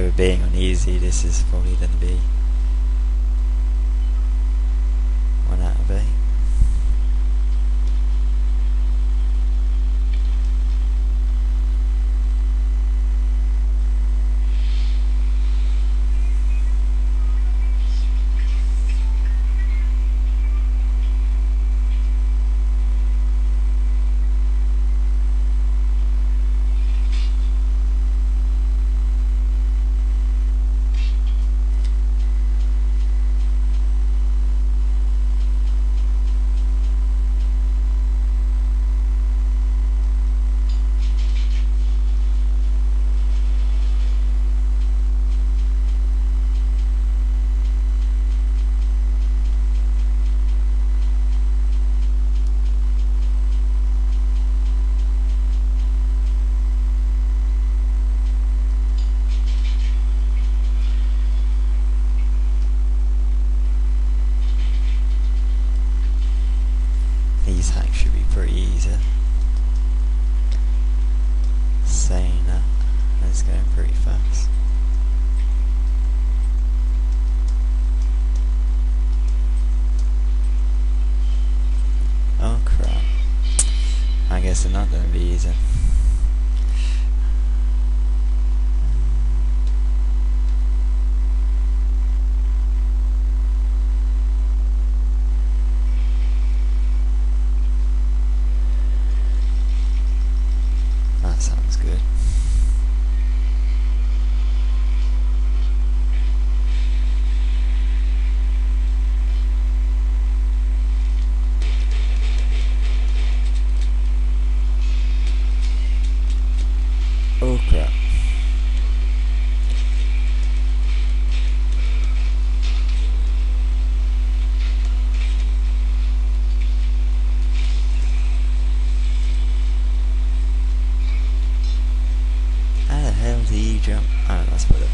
with being uneasy, this is probably going to be These hacks should be pretty easy. Saying that, it's going pretty fast. Oh crap. I guess they're not going to be easy. That sounds good. Oh crap. How the hell did he jump? Oh, that's better.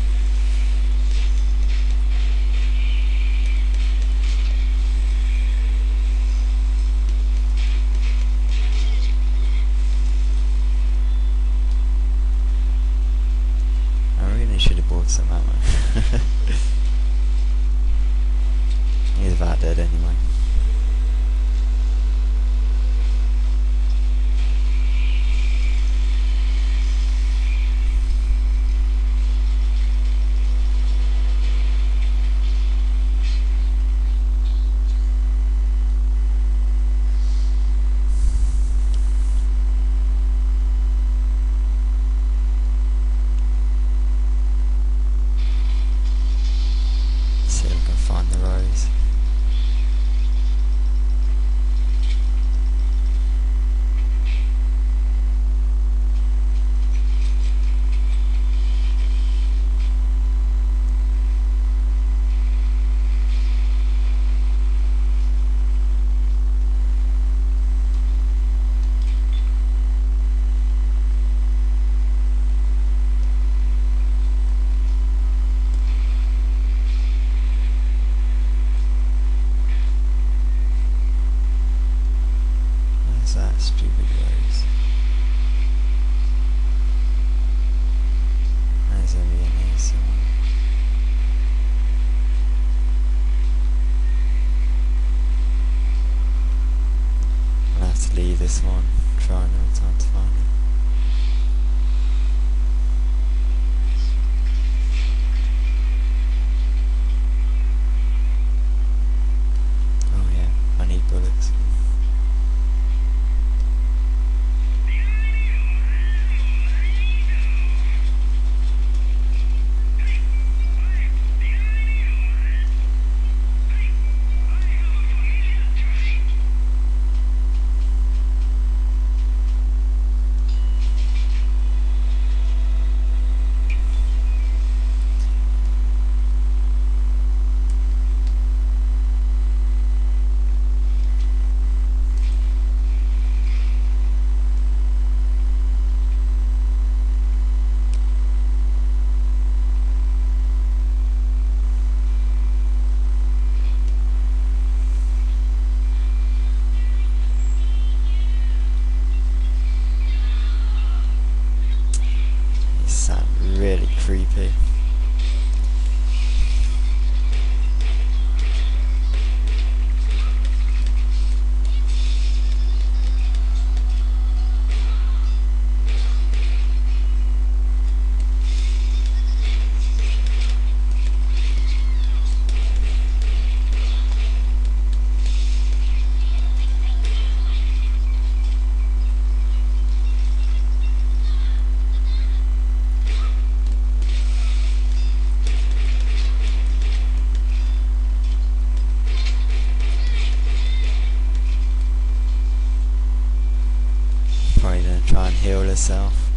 I really should have bought one, try another heal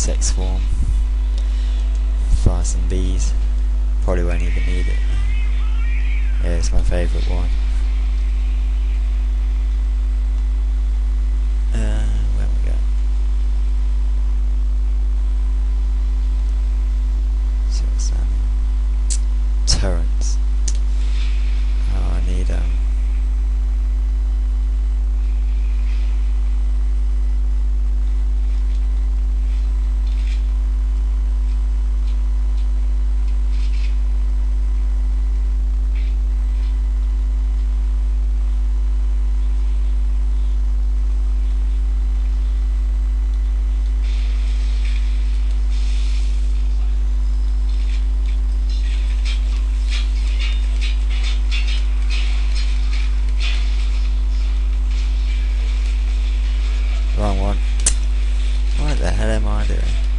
Insect swarm. Fire some bees. Probably won't even need it. Yeah, it's my favourite one. the hell am I doing?